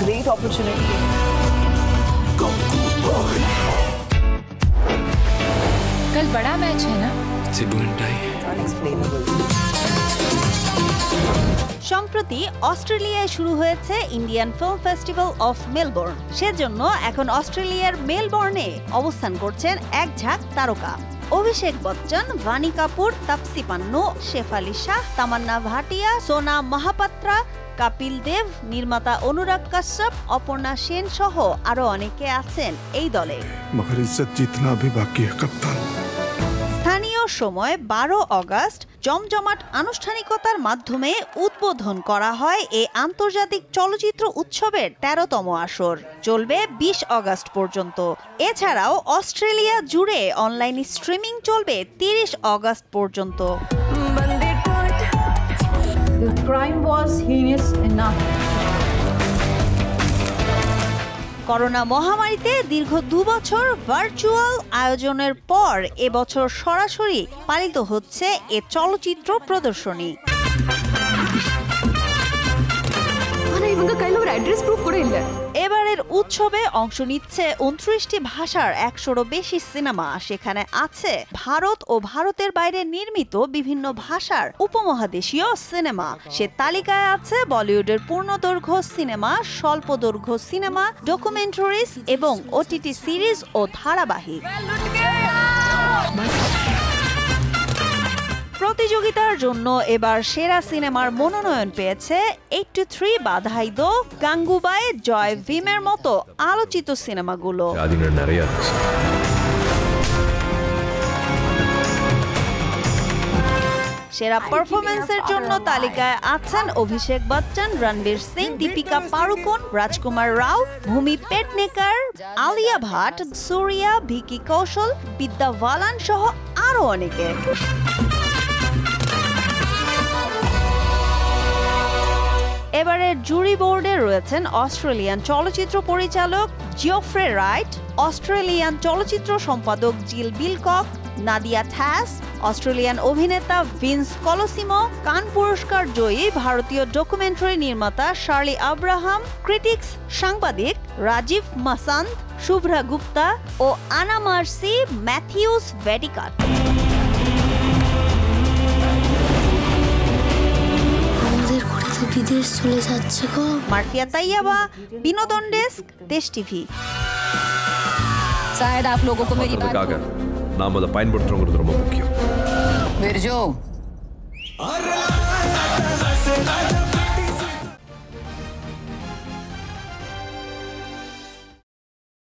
great opportunity. कल बड़ा match है ना সিবু এন্টাই Unexplainable. সম্প্রতি অস্ট্রেলিয়ায় শুরু হয়েছে Indian film festival of Melbourne সেজন্য এখন অস্ট্রেলিয়ার মেলবোর্নে অবস্থান করছেন এক ঝাঁক তারকা অভিষেক বচ্চন ভানি কাপুর তাপসি পান্নু শেফালি শাহ তামান্না ভাটিয়া সোনা মহাপাত্রা কাপিল দেব নির্মাতা অনুরাগ কাশ্যপ অপর্ণা সেন সহ আরও অনেকে আছেন এই দলে। স্থানীয় সময় বারো অগস্ট জমজমাট আনুষ্ঠানিকতার মাধ্যমে উদ্বোধন করা হয় এই আন্তর্জাতিক চলচ্চিত্র উৎসবের তেরোতম আসর। চলবে বিশ অগস্ট পর্যন্ত। এছাড়াও অস্ট্রেলিয়া জুড়ে অনলাইন স্ট্রিমিং চলবে তিরিশ অগস্ট পর্যন্ত। The crime was heinous enough. Corona মহামারীতে দীর্ঘ দুবছর ভার্চুয়াল আয়োজনের পর এবছর সরাসরি পালিত হচ্ছে এ চলচ্চিত্র প্রদর্শনী। ஆனா এবারের উৎসবে অংশ নিচ্ছে উনত্রিশটি ভাষার একশোরও বেশি সিনেমা। সেখানে আছে ভারত ও ভারতের বাইরে নির্মিত বিভিন্ন ভাষার উপমহাদেশীয় সিনেমা। সে তালিকায় আছে বলিউডের পূর্ণদৈর্ঘ্য সিনেমা, স্বল্পদৈর্ঘ্য সিনেমা, ডকুমেন্টারিজ এবং ওটিটি সিরিজ ও ধারাবাহিক। জন্য এবার সেরা সিনেমার মনোনয়ন পেয়েছে এইটটি থ্রি বাধাই দো গাঙ্গুবাই জয় ভীমের মতো আলোচিত সিনেমাগুলো। সেরা পারফরমেন্সের জন্য তালিকায় আছেন অভিষেক বচ্চন রণবীর সিং দীপিকা পারুকন রাজকুমার রাও ভূমি পেটনেকার আলিয়া ভাট সুরিয়া ভিকি কৌশল বিদ্যা ভালান সহ আরও অনেকে। এবারের জুরি বোর্ডে রয়েছেন অস্ট্রেলিয়ান চলচ্চিত্র পরিচালক জিওফ্রে রাইট অস্ট্রেলিয়ান চলচ্চিত্র সম্পাদক Jill Bilcock Nadia Tass Australian অভিনেতা ভিন্স কলোসিমো, কান পুরস্কার জয়ী ভারতীয় ডকুমেন্টারি নির্মাতা শার্লি আব্রাহাম, ক্রিটিক্স সাংবাদিক রাজীব মাসান্ত, শুভ্রা গুপ্তা ও আনামার্সি ম্যাথিউস ভেডিকাট বিদেশ চলে যাচ্ছে গো মার্ফিয়া তাইয়াবা বিনোদন ডেস্ক দেশ টিভি शायद आप लोगों को मेरी बात அதுக்காக நாம அதை பயன்படுத்துறோங்கிறது ரொம்ப முக்கியம் बिरजू